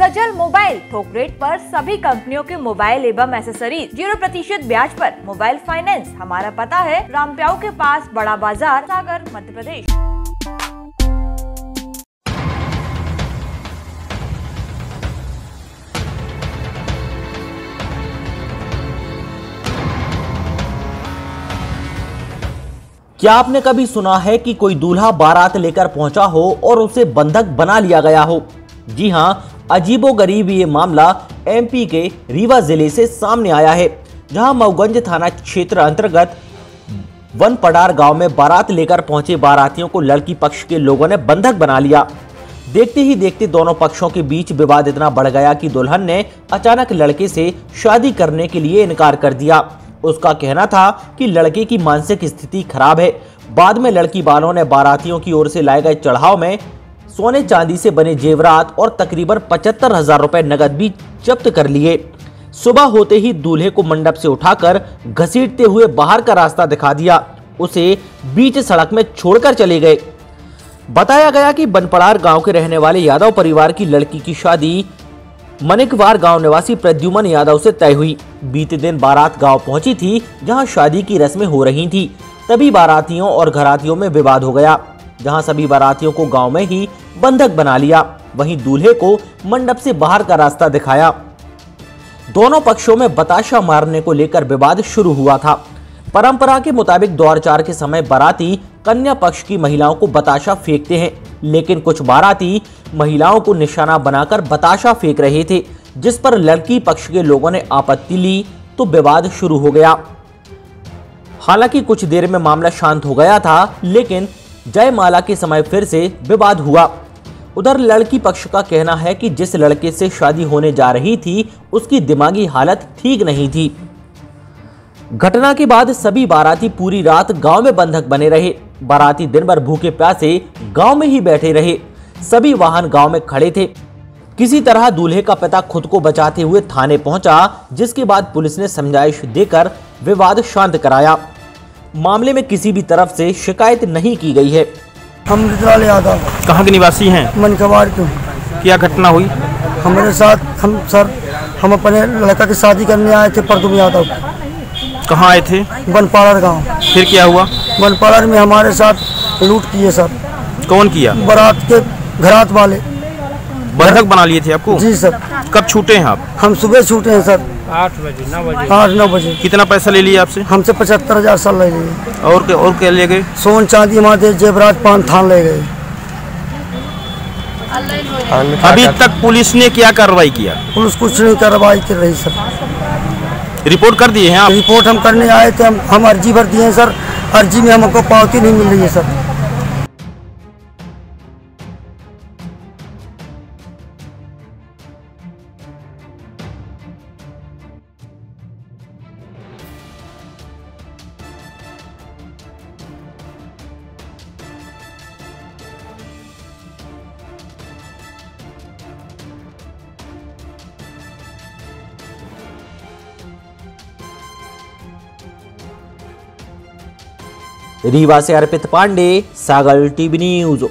सजल mobile थोक rate पर सभी कंपनियों के मोबाइल एवं एसेसरीज ज़ीरो प्रतिशत ब्याज पर। मोबाइल फाइनेंस हमारा पता है रामप्याऊ के पास बड़ा बाज़ार, सागर, मध्य प्रदेश। क्या आपने कभी सुना है कि कोई दूल्हा बारात लेकर पहुँचा हो और उसे बंधक बना लिया गया हो? जी हाँ अजीबो गरीब ये मामला एमपी के रीवा ज़िले से सामने आया है, जहाँ मऊगंज थाना क्षेत्र अंतर्गत वन पडार गाँव में बारात लेकर पहुँचे बारातियों को लड़की पक्ष के लोगों ने बंधक बना लिया। देखते ही देखते दोनों पक्षों के बीच विवाद इतना बढ़ गया कि दुल्हन ने अचानक लड़के से शादी करने के लिए इनकार कर दिया। उसका कहना था कि लड़के की मानसिक स्थिति खराब है। बाद में लड़की वालों ने बारातियों की ओर से लाए गए चढ़ाव में सोने चांदी से बने जेवरात और तकरीबन पचहत्तर हज़ार रुपए नगद भी जब्त कर लिए। सुबह होते ही दूल्हे को मंडप से उठाकर घसीटते हुए बाहर का रास्ता दिखा दिया। उसे बीच सड़क में छोड़कर चले गए। बताया गया कि बनपड़ार गाँव के रहने वाले यादव परिवार की लड़की की शादी मनिकवार गाँव निवासी प्रद्युमन यादव से तय हुई। बीते दिन बारात गाँव पहुँची थी, जहाँ शादी की रस्में हो रही थी। तभी बारातियों और घरातियों में विवाद हो गया। जहाँ सभी बारातियों को गाँव में ही बंधक बना लिया। वहीं दूल्हे को मंडप से बाहर का रास्ता दिखाया। दोनों पक्षों में बताशा मारने को लेकर विवाद शुरू हुआ था। परंपरा के मुताबिक दौर चार के समय बाराती कन्या पक्ष की महिलाओं को बताशा फेंकते हैं, लेकिन कुछ बाराती महिलाओं को निशाना बनाकर बताशा फेंक रहे थे, जिस पर लड़की पक्ष के लोगों ने आपत्ति ली तो विवाद शुरू हो गया। हालाँकि कुछ देर में मामला शांत हो गया था, लेकिन जयमाला के समय फिर से विवाद हुआ। उधर लड़की पक्ष का कहना है कि जिस लड़के से शादी होने जा रही थी, उसकी दिमागी हालत ठीक नहीं थी। घटना के बाद सभी बाराती पूरी रात गाँव में बंधक बने रहे। बाराती दिन भर भूखे प्यासे गाँव में ही बैठे रहे। सभी वाहन गाँव में खड़े थे। किसी तरह दूल्हे का पिता खुद को बचाते हुए थाने पहुँचा, जिसके बाद पुलिस ने समझाइश देकर विवाद शांत कराया। मामले में किसी भी तरफ़ से शिकायत नहीं की गई है। हम रुद्राल यादव कहाँ के निवासी हैं? मनकवाड़ के क्या घटना हुई? हमारे साथ हम सर हम अपने लड़का की शादी करने आए थे परदुम यादव। कहाँ आए थे? बनपाड़र गाँव। फिर क्या हुआ? बनपाड़र में हमारे साथ लूट किए सर। कौन किया? बारात के घरात वाले। बंधक बना लिए थे आपको? जी सर। कब छूटे हैं आप? हम सुबह छूटे हैं सर। आठ बजे नौ बजे। आठ नौ बजे। कितना पैसा ले लिया आपसे? हमसे पचहत्तर हज़ार साल ले लिए। और क्या और क्या ले गए? सोन चांदी हमारे जेबराज पान थान ले गए। अभी तक पुलिस ने क्या कार्रवाई किया? पुलिस कुछ नहीं कार्रवाई कर रही सर। रिपोर्ट कर दिए हैं आप? रिपोर्ट हम करने आए थे हम हम अर्जी भर दिए हैं सर। अर्जी में हमको पावती नहीं मिल रही है सर। रीवा से Arpit Pandey Sagar TV news.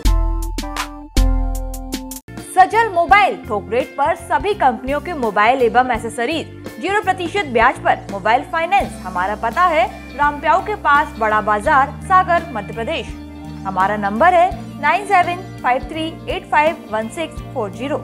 Sajal mobile थोक रेट पर सभी कंपनियों के मोबाइल एवं एसेसरीज ज़ीरो प्रतिशत ब्याज पर मोबाइल फाइनेंस हमारा पता है रामप्याऊ के पास बड़ा बाज़ार, सागर, मध्य प्रदेश। हमारा नंबर है nine seven five three eight five one six four zero.